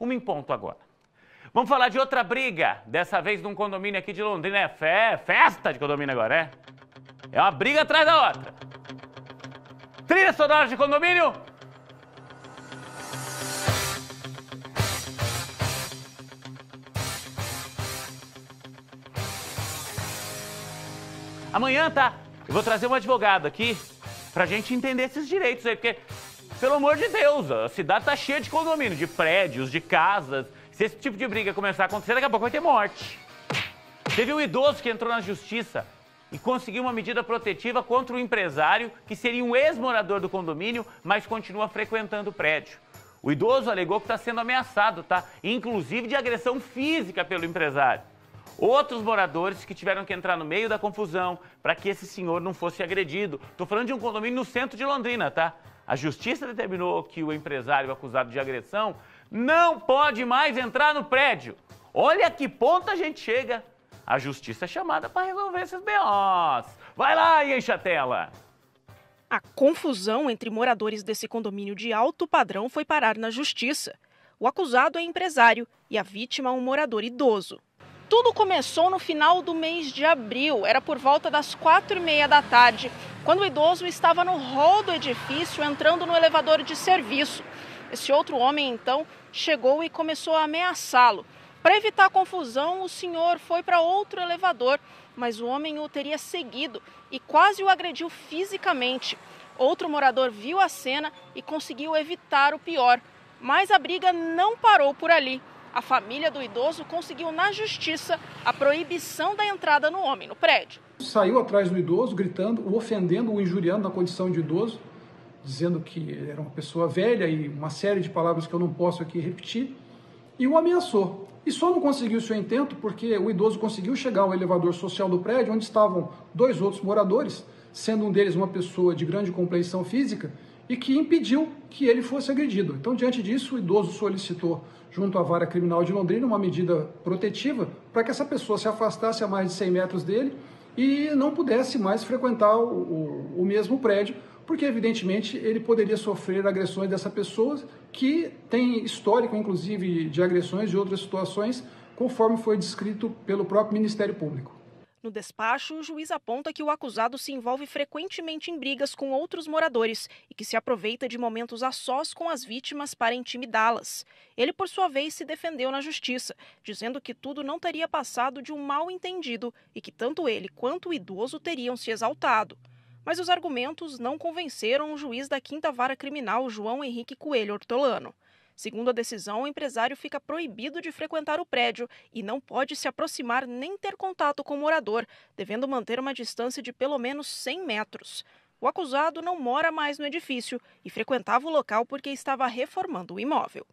Uma em ponto agora. Vamos falar de outra briga, dessa vez num condomínio aqui de Londrina. É fé, festa de condomínio agora, é? É uma briga atrás da outra. Trilha sonora de condomínio. Amanhã, tá? Eu vou trazer um advogado aqui pra gente entender esses direitos aí, porque, pelo amor de Deus, a cidade tá cheia de condomínio, de prédios, de casas. Se esse tipo de briga começar a acontecer, daqui a pouco vai ter morte. Teve um idoso que entrou na justiça e conseguiu uma medida protetiva contra o empresário, que seria um ex-morador do condomínio, mas continua frequentando o prédio. O idoso alegou que está sendo ameaçado, tá? Inclusive de agressão física pelo empresário outros moradores que tiveram que entrar no meio da confusão para que esse senhor não fosse agredido. Estou falando de um condomínio no centro de Londrina, tá? A justiça determinou que o empresário acusado de agressão não pode mais entrar no prédio. Olha que ponto a gente chega. A justiça é chamada para resolver esses BOs. Vai lá e enche a tela. A confusão entre moradores desse condomínio de alto padrão foi parar na justiça. O acusado é empresário e a vítima um morador idoso. Tudo começou no final do mês de abril, era por volta das quatro e meia da tarde, quando o idoso estava no hall do edifício entrando no elevador de serviço. Esse outro homem então chegou e começou a ameaçá-lo. Para evitar a confusão, o senhor foi para outro elevador, mas o homem o teria seguido e quase o agrediu fisicamente. Outro morador viu a cena e conseguiu evitar o pior, mas a briga não parou por ali a família do idoso conseguiu na justiça a proibição da entrada no homem no prédio. Saiu atrás do idoso, gritando, o ofendendo, o injuriando na condição de idoso, dizendo que era uma pessoa velha e uma série de palavras que eu não posso aqui repetir, e o ameaçou. E só não conseguiu seu intento porque o idoso conseguiu chegar ao elevador social do prédio, onde estavam dois outros moradores, sendo um deles uma pessoa de grande complexão física, e que impediu que ele fosse agredido. Então, diante disso, o idoso solicitou junto à vara criminal de Londrina uma medida protetiva para que essa pessoa se afastasse a mais de 100 metros dele e não pudesse mais frequentar o, o, o mesmo prédio, porque evidentemente ele poderia sofrer agressões dessa pessoa que tem histórico, inclusive, de agressões de outras situações, conforme foi descrito pelo próprio Ministério Público. No despacho, o juiz aponta que o acusado se envolve frequentemente em brigas com outros moradores e que se aproveita de momentos a sós com as vítimas para intimidá-las. Ele, por sua vez, se defendeu na justiça, dizendo que tudo não teria passado de um mal entendido e que tanto ele quanto o idoso teriam se exaltado. Mas os argumentos não convenceram o juiz da Quinta Vara Criminal, João Henrique Coelho Hortolano. Segundo a decisão, o empresário fica proibido de frequentar o prédio e não pode se aproximar nem ter contato com o morador, devendo manter uma distância de pelo menos 100 metros. O acusado não mora mais no edifício e frequentava o local porque estava reformando o imóvel.